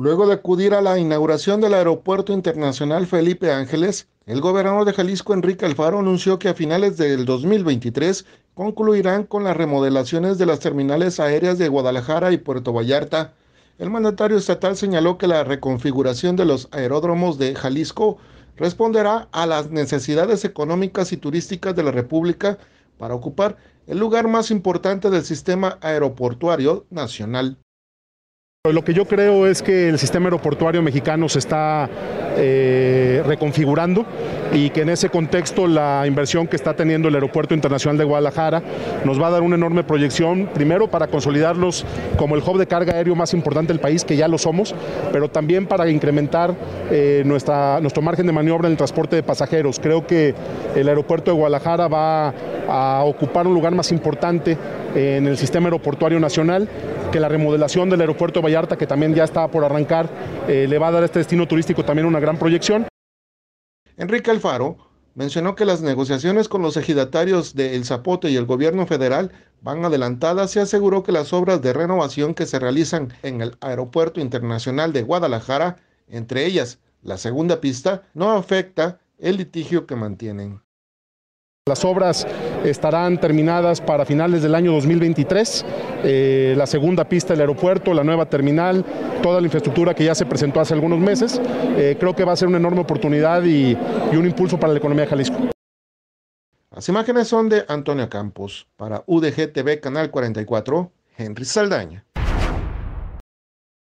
Luego de acudir a la inauguración del Aeropuerto Internacional Felipe Ángeles, el gobernador de Jalisco, Enrique Alfaro, anunció que a finales del 2023 concluirán con las remodelaciones de las terminales aéreas de Guadalajara y Puerto Vallarta. El mandatario estatal señaló que la reconfiguración de los aeródromos de Jalisco responderá a las necesidades económicas y turísticas de la República para ocupar el lugar más importante del sistema aeroportuario nacional. Lo que yo creo es que el sistema aeroportuario mexicano se está eh, reconfigurando y que en ese contexto la inversión que está teniendo el Aeropuerto Internacional de Guadalajara nos va a dar una enorme proyección, primero para consolidarlos como el hub de carga aéreo más importante del país, que ya lo somos, pero también para incrementar eh, nuestro margen de maniobra en el transporte de pasajeros. Creo que el aeropuerto de Guadalajara va a ocupar un lugar más importante en el sistema aeroportuario nacional, que la remodelación del aeropuerto de Vallarta, que también ya está por arrancar, eh, le va a dar a este destino turístico también una gran proyección. Enrique Alfaro mencionó que las negociaciones con los ejidatarios de El Zapote y el gobierno federal van adelantadas y aseguró que las obras de renovación que se realizan en el Aeropuerto Internacional de Guadalajara, entre ellas la segunda pista, no afecta el litigio que mantienen. Las obras estarán terminadas para finales del año 2023. Eh, la segunda pista del aeropuerto, la nueva terminal, toda la infraestructura que ya se presentó hace algunos meses. Eh, creo que va a ser una enorme oportunidad y, y un impulso para la economía de Jalisco. Las imágenes son de Antonio Campos. Para UDG TV Canal 44, Henry Saldaña.